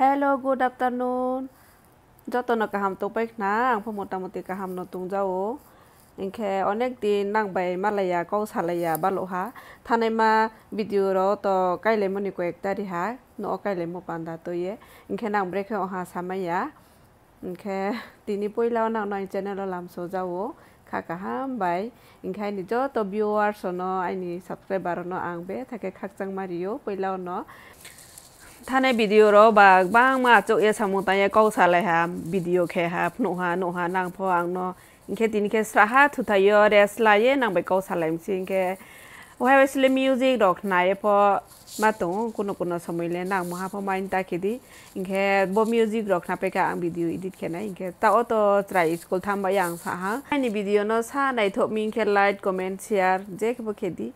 Hello, good afternoon. যতন কাহাম তো পাইক না আং মোটামুটি কাহাম নতুন যাও ইনকে অনেক দিন নাংবাই মালায়া কৌ সালায়া বালোহা। থানাই মা ভিডিও র তো কাইলে মনি কয়েক তারি হা ন কাইলে মো পান্দা তো ইয়ে ইনকে নাং ব্রেকে অহা সামাইয়া ইনকে তিনি পইলাও নাং নয় চ্যানেল লামসো যাও। খা কাহাম বাই ইনখাইনি যত ভিউয়ার্স ন আইনি সাবস্ক্রাইবার ন আং বে থাকে খাকচাং মারিও পইলাও ন। ท่านในวิดีโอเราบางบางมาจุเอสมุตัยก็สาเลยฮะวิดีโอแค่ฮะหนูฮะหนูฮะนางพวังเนาะอินเคตินเคสระฮะทุทายอเรสลายนางไปก็สาเลยจริงแค่ว่าเวสเลมิวสิกดอกไหนพอมาตรงคุณคุณสมัยเลนางมหาพมาอินตาคิดีอินแค่บ่มิวสิกดอกนับไปกับอังวิดีโออีดิทแค่ไหนอินแค่ตาออโต้ไตรสกูลทำบางอย่างสาฮะในวิดีโอเนาะซาในทบมินแค่ไลค์คอมเมนต์แชร์เจ๊ก็บอกแค่ดี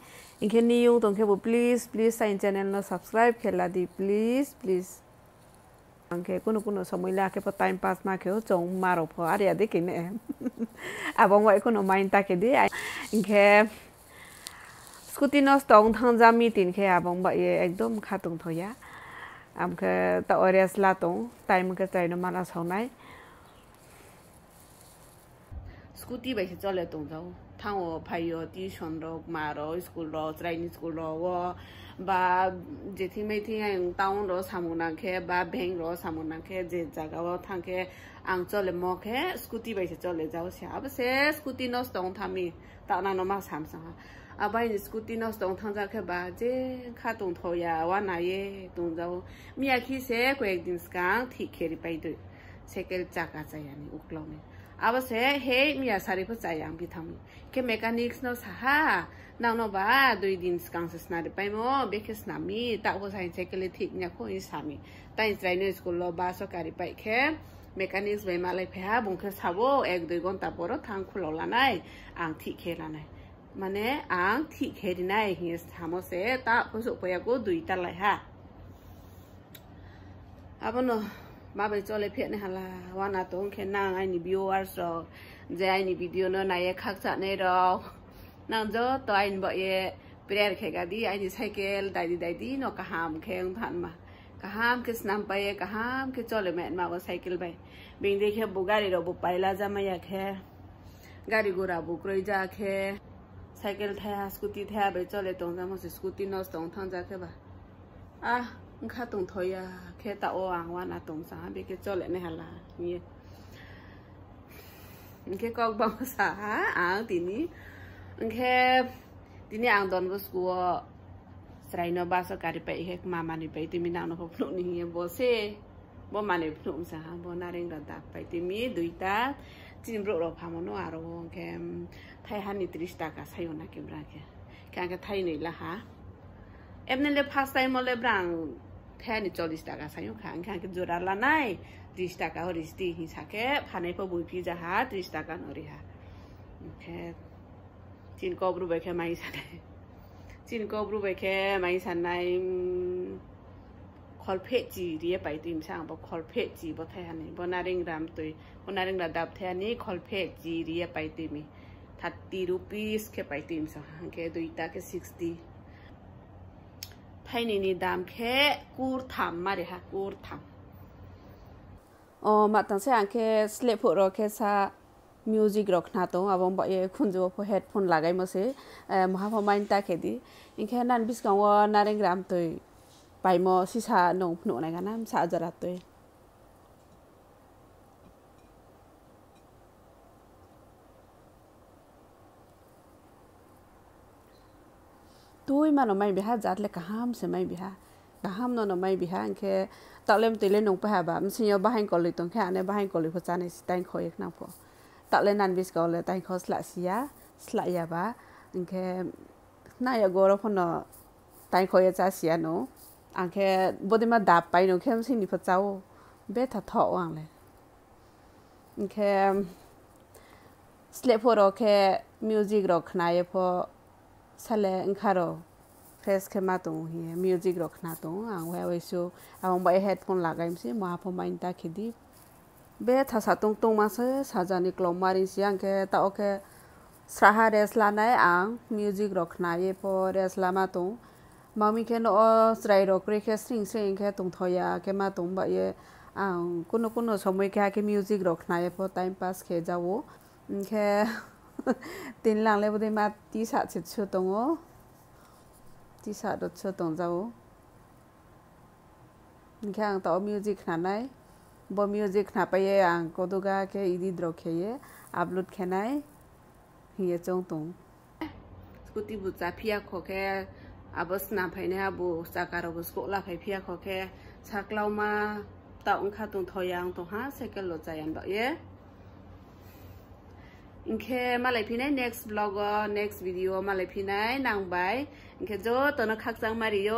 इंखे न्यू तो खेबो प्लीज प्लीज साइन चैनल न सब्सक्राइब खेला दी प्लीज प्लीज अंखे कुनो कुनो समय लाके पर टाइम पास ना खेओ चौ मारो फो आरे आदि किने अब वाई कुनो माइन ताके दी इंखे स्कुटी न स्टोंग थां जा मीटिंग खे अब ये एकदम खातुंग थया আমকে তা অরেস লাতং টাইমকে চাইনো মালা সাউনাই স্কুটি বাইসে চলে তো যাও 탕어 파이어 디션럭 마로 스쿨로 트레이닝 스쿨로 바 제티메티양 다운로 사무나케 바 뱅로 사무나케 제 자가와 탕케 앙절레 모케 스쿠티 바이세 절레 자오시 아베세 스쿠티 노스동 타미 따나노마 삼상 아바이 스쿠티 노스동 탕자케 바제 카동토야 와나예 동자오 미야키세 고액딘스강 티케리 바이드 세겔 자가자야니 우클로네 che ke le thik nya kho i sami ta in trai no school lo ba so kari pai khe mechanics bai ma lai phe ha bung khe sabo ek dui gon ta poro thang khulo la nai ang thi khe la nai মানে আং ঠিক খেরি নাই হিস থামসে তা পসু পয়াকো দুইটা লাই হা ma bai chole phet ne hala wana tong khe nang ai ni viewers ro giờ anh ni video nữa này khác khak cha ne ro nang tôi anh bảo ye prayer khe ga anh đi ni cycle đại đi đại đi, nó ka ham kheng than mà, ka ham ke snam pa ye ka ham ke mà me ma go cycle bai đi de khe bugari ro bu paila ja ma ya khe gari gora bu kroi ja khe cycle thaya scooty thaya bai chole tong ja mo scooter nó tong thang ja khe ba à. ข้าตรงทอยอะแค่ตะโอวางว่านาตรงสาเบกเจ้าแหละในฮัลลาเนี่ยงแค่ก็บังสาาอ่างตีนี้แค่ตีนี้อ่างตอนก็สกัวสไลนอบาสการไปเฮกมามันีไปตีมีนางนกพลุนี่เงี้ยบ่เซ่บ่มาในพลุมสาบ่นาเร่งระดับไปตีมีดุยตาจินบรอพามโนอารมณ์แค่ไทยฮันนิตริสตากาไซโอนกเกมราแค่แค่ไทยนี่ละฮะเอ็มนี่นเลยพาสไตมอลเลยบรัง थ्या नि चल्लिस टाका छ यौँ खाङ खाङ जोरा लानाइ त्रिस टाका हो रिस्ती हिँसाखे फानेको बुइफी जहा त्रिस टाका नरिहा खे चिन कब्रु भएखे माइ सानाइ चिन कब्रु भएखे माइ सानाइ खलफे जी रिए पाइ तिम साङ अब खलफे जी बथाइ हाने बनारिङ राम तुइ बनारिङ रा दाब थ्या नि खलफे जी रिए पाइ तिमी थार्टी रुपिस खे पाइ तिम साङ दुईटा के sixty ให้นี่นี่ดำแค่กูทำมาเดี๋ยวกูทำอ๋อมาตั้งแต่อันแค่สเลปหรอแค่ซามิวสิกร็อกนะตรงอาบอมบ่อยคุณจะพูดเฮดฟอนลากายมั้งสิมหาพมายนตาแค่ดีอันแค่นั้นบิสกังว่านาเรงรามตัวไปมอสิซาหนุ่มหนุ่มอะไรกันนะซาจระตัว thui mà nó mai bị ha zat le ka ham se mai bị ha ka ham no no mai bị ha anke ta lem tele nong pa ha ba m sinyo ba hain ko le tong kha ne ba hain ko le khocha ne stain kho ek na po ta le nan bis ko le tain kho sla sia sla ya ba anke na ya go ro khono tain kho ya cha sia no anke bodi ma da pai no khem sin ni pha chao be tha tho wang le anke สเลพอรอแค่มิวสิกรอขนายพอ sale ngkharo face ke ma tung hi music rok na tung ang wa we so ang ba headphone lagai si ma pho main ta khidi be tha sa tung tung ma se sa jani klom mari si ang ke ta oke saha res la nai ang music rok na ye po res la ma mami ke no srai ro kre ke sing sing ke tung thoya ke ma tung ba ye ang kuno kuno সময় ke ke music ro khna ye po time pass ke jawo ke তিন লাংলে বোধ মা টি সাত সেছো দো টি সাত দো দংজাও ইনকে আং তাও মিউজিক খানাই ব মিউজিক খাপাইয়ে আং কদগাকে ইদি দ্রখেয়ে আপলোড খেনাই হিয়ে চং তং স্কুটি বুচা ফিয়া খকে আবস না ফাইনে আবু চাকার অবস কলা ফাই ফিয়া খকে ছাকলাও মা তা ওংখা তং থয়া আং তো হা সাইকেল লো চায়ান দয়ে phia kho ke saklau ma ta ong kha tung thoyang to ha cycle lo chayan ba ye inke malai phinai next vlog next video malai phinai nang bai inke jo to na khak chang mari